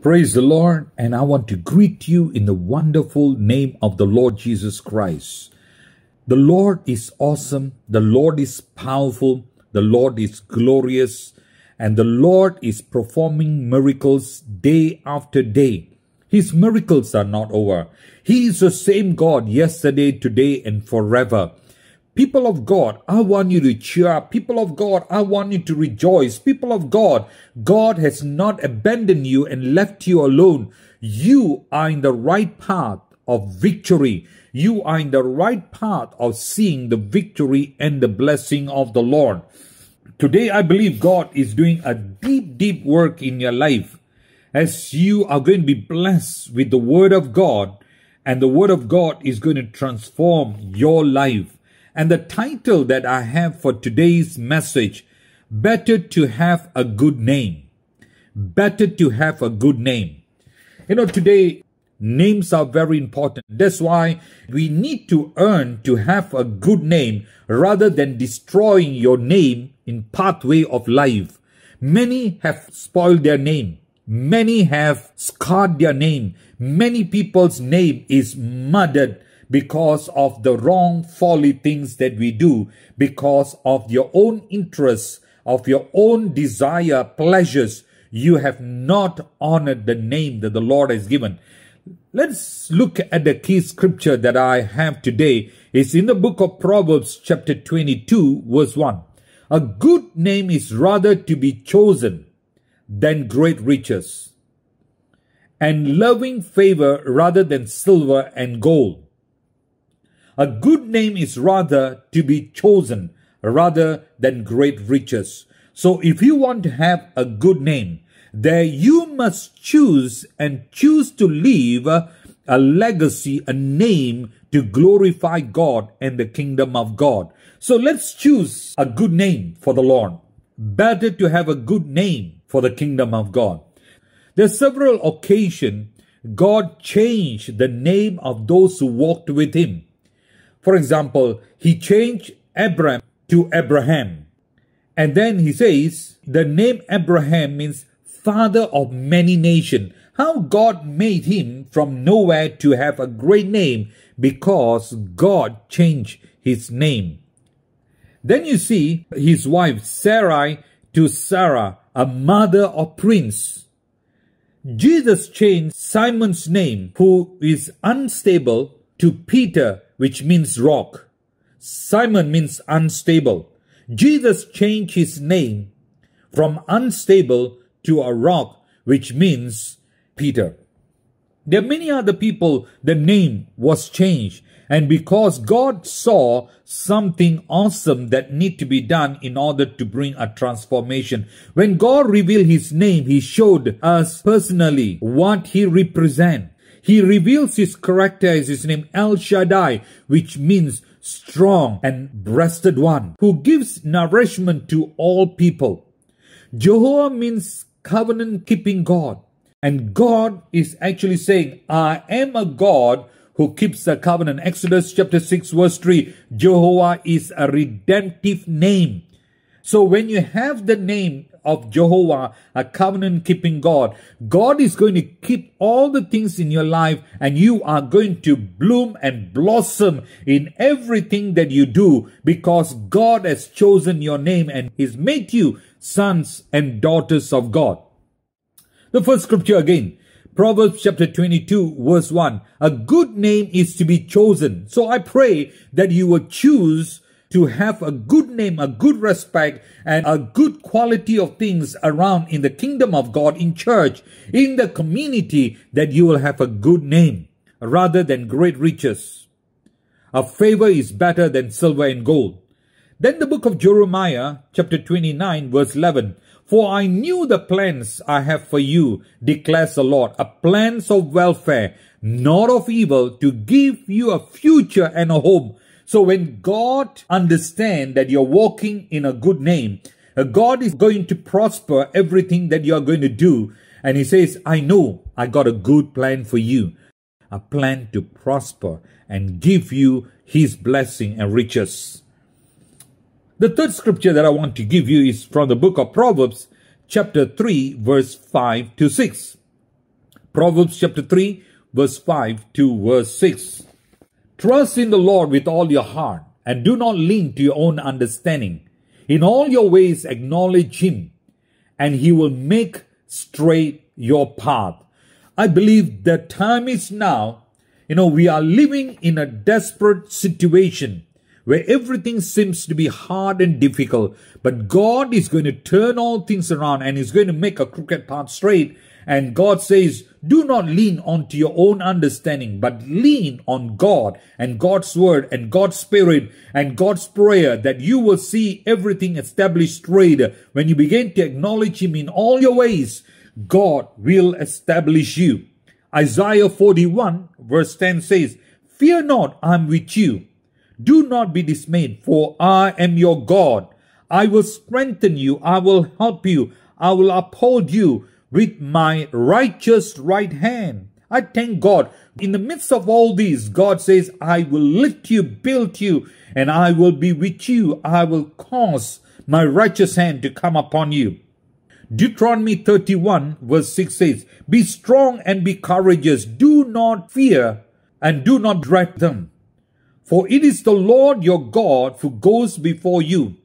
Praise the Lord, and I want to greet you in the wonderful name of the Lord Jesus Christ. The Lord is awesome, the Lord is powerful, the Lord is glorious, and the Lord is performing miracles day after day. His miracles are not over. He is the same God yesterday, today, and forever. People of God, I want you to cheer up. People of God, I want you to rejoice. People of God, God has not abandoned you and left you alone. You are in the right path of victory. You are in the right path of seeing the victory and the blessing of the Lord. Today, I believe God is doing a deep, deep work in your life as you are going to be blessed with the Word of God, and the Word of God is going to transform your life. And the title that I have for today's message, Better to Have a Good Name. Better to have a good name. You know, today, names are very important. That's why we need to earn to have a good name rather than destroying your name in pathway of life. Many have spoiled their name. Many have scarred their name. Many people's name is murdered because of the wrong, folly things that we do, because of your own interests, of your own desire, pleasures, you have not honored the name that the Lord has given. Let's look at the key scripture that I have today. It's in the book of Proverbs chapter 22 verse 1. A good name is rather to be chosen than great riches and loving favor rather than silver and gold. A good name is rather to be chosen rather than great riches. So if you want to have a good name, there you must choose and choose to leave a legacy, a name to glorify God and the kingdom of God. So let's choose a good name for the Lord. Better to have a good name for the kingdom of God. There's several occasions God changed the name of those who walked with him. For example, he changed Abram to Abraham. And then he says the name Abraham means father of many nations. How God made him from nowhere to have a great name because God changed his name. Then you see his wife Sarai to Sarah, a mother of prince. Jesus changed Simon's name, who is unstable, to Peter, which means rock. Simon means unstable. Jesus changed his name from unstable to a rock, which means Peter. There are many other people, the name was changed. And because God saw something awesome that need to be done in order to bring a transformation. When God revealed his name, he showed us personally what he represents. He reveals his character as his name El Shaddai, which means strong and breasted one, who gives nourishment to all people. Jehovah means covenant keeping God. And God is actually saying, I am a God who keeps the covenant. Exodus chapter 6 verse 3, Jehovah is a redemptive name. So when you have the name of Jehovah, a covenant keeping God, God is going to keep all the things in your life and you are going to bloom and blossom in everything that you do because God has chosen your name and He's made you sons and daughters of God. The first scripture again, Proverbs chapter 22 verse 1. A good name is to be chosen. So I pray that you will choose to have a good name, a good respect, and a good quality of things around in the kingdom of God, in church, in the community, that you will have a good name rather than great riches. A favor is better than silver and gold. Then the book of Jeremiah, chapter 29, verse 11. For I knew the plans I have for you, declares the Lord, a plans of welfare, not of evil, to give you a future and a home. So when God understand that you're walking in a good name, uh, God is going to prosper everything that you're going to do. And he says, I know I got a good plan for you. A plan to prosper and give you his blessing and riches. The third scripture that I want to give you is from the book of Proverbs, chapter 3, verse 5 to 6. Proverbs chapter 3, verse 5 to verse 6. Trust in the Lord with all your heart and do not lean to your own understanding. In all your ways acknowledge Him and He will make straight your path. I believe the time is now. You know, we are living in a desperate situation where everything seems to be hard and difficult, but God is going to turn all things around and is going to make a crooked path straight. And God says, do not lean onto your own understanding, but lean on God and God's word and God's spirit and God's prayer that you will see everything established straight. When you begin to acknowledge Him in all your ways, God will establish you. Isaiah 41 verse 10 says, Fear not, I am with you. Do not be dismayed, for I am your God. I will strengthen you. I will help you. I will uphold you with my righteous right hand. I thank God. In the midst of all these, God says, I will lift you, build you, and I will be with you. I will cause my righteous hand to come upon you. Deuteronomy 31 verse 6 says, Be strong and be courageous. Do not fear and do not dread them. For it is the Lord your God who goes before you.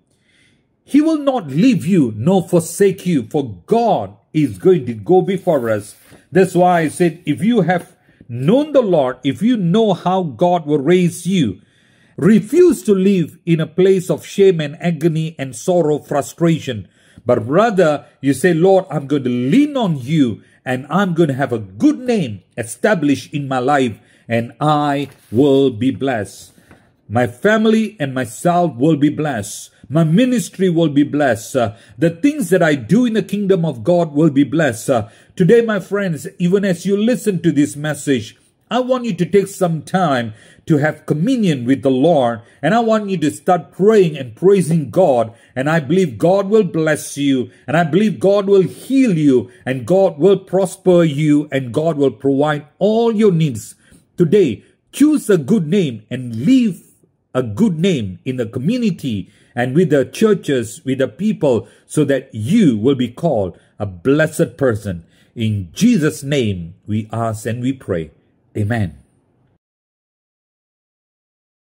He will not leave you nor forsake you, for God is going to go before us. That's why I said, if you have known the Lord, if you know how God will raise you, refuse to live in a place of shame and agony and sorrow, frustration. But rather, you say, Lord, I'm going to lean on you and I'm going to have a good name established in my life and I will be blessed. My family and myself will be blessed. My ministry will be blessed. Uh, the things that I do in the kingdom of God will be blessed. Uh, today, my friends, even as you listen to this message, I want you to take some time to have communion with the Lord. And I want you to start praying and praising God. And I believe God will bless you. And I believe God will heal you. And God will prosper you. And God will provide all your needs. Today, choose a good name and leave a good name in the community and with the churches, with the people, so that you will be called a blessed person. In Jesus' name we ask and we pray. Amen.